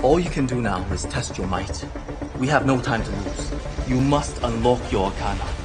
All you can do now is test your might. We have no time to lose. You must unlock your arcana.